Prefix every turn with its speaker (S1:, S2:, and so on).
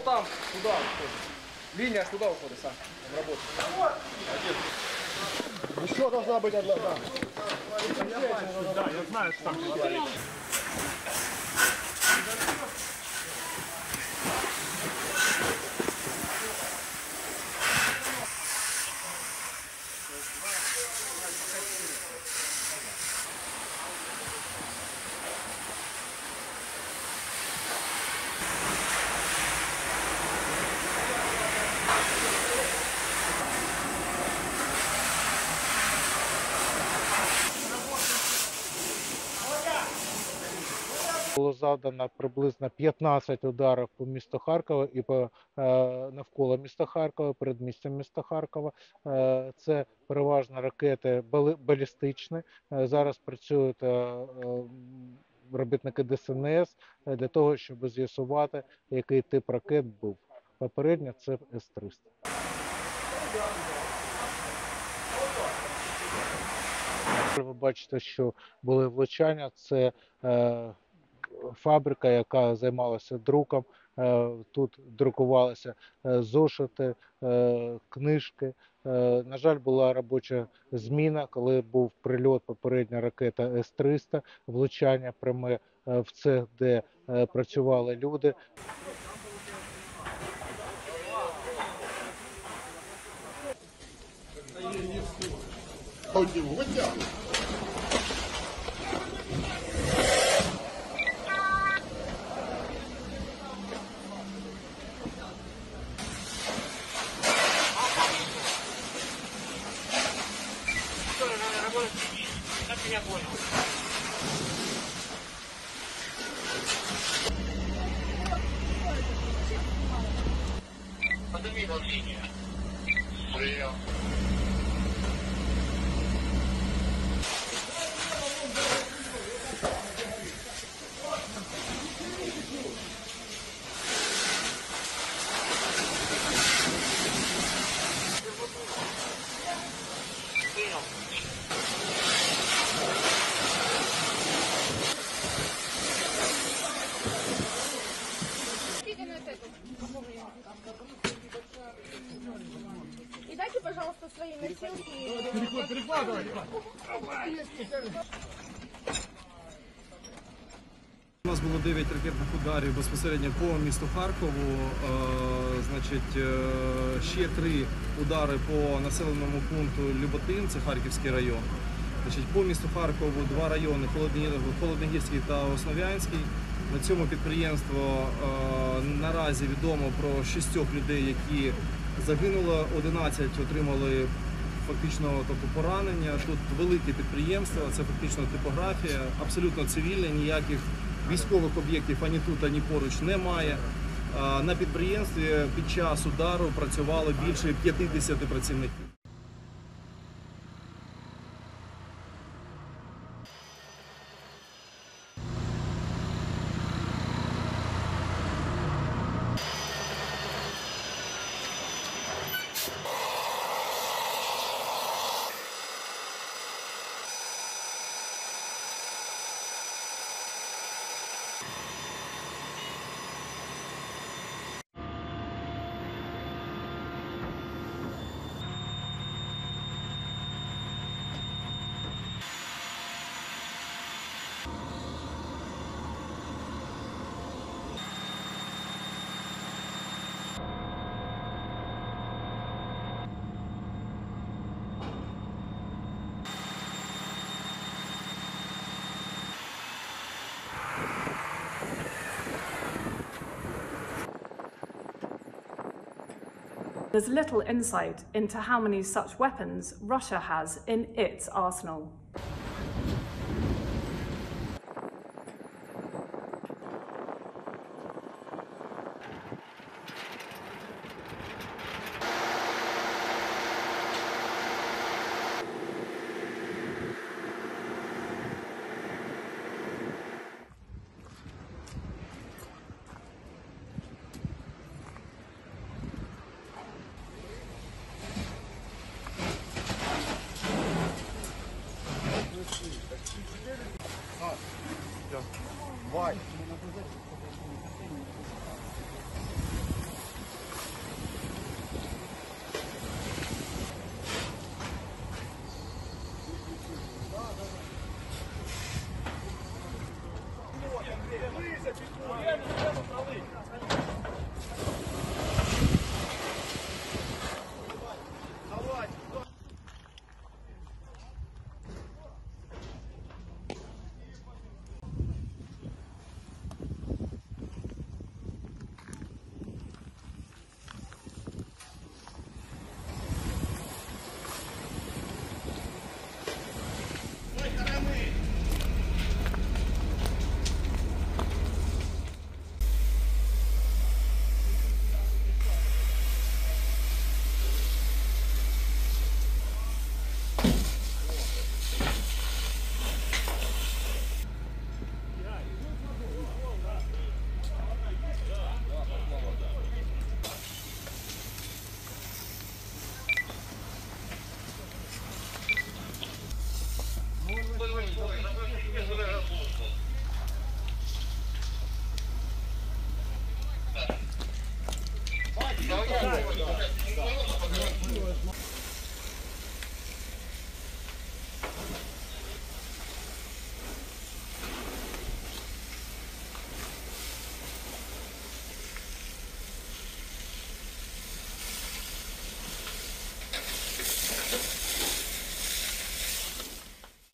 S1: пошел там, куда уходит. Линия куда уходит, сам. Работает.
S2: Еще должна быть одна. Да, да я знаю, что там. Thank you.
S3: Було завдано приблизно 15 ударів по місту Харкова і по е, навколо міста Харкова, перед містом міста Харкова. Е, це переважно ракети балістичні. Е, зараз працюють робітники ДСНС для того, щоб з'ясувати, який тип ракет був. Попередньо це С-300. Ви бачите, що були влучання. Це е, фабрика, яка займалася друком. Е, Тут друкувалися е, зошити, е, книжки. На жаль, була робоча зміна, коли був прильот попередня ракета С-300, влучання пряме в цех, де працювали люди.
S2: Ходим, давление. Прием.
S4: И дайте, пожалуйста, свои носилки.
S2: Перекладывай.
S5: У нас було 9 ракетних ударів безпосередньо по місту Харкову. Е, значить, е, ще три удари по населеному пункту Люботин, це Харківський район. Значить, по місту Харкову два райони Холодногірський та Основ'янський. На цьому підприємство е, наразі відомо про шістьох людей, які загинуло, 11 отримали фактично тобто поранення. Тут велике підприємство, це фактично типографія, абсолютно цивільне, ніяких військових об'єктів ані тут, ані поруч немає. А, На підприємстві під час удару працювало більше 50 працівників.
S6: There's little insight into how many such weapons Russia has in its arsenal.
S2: Вай.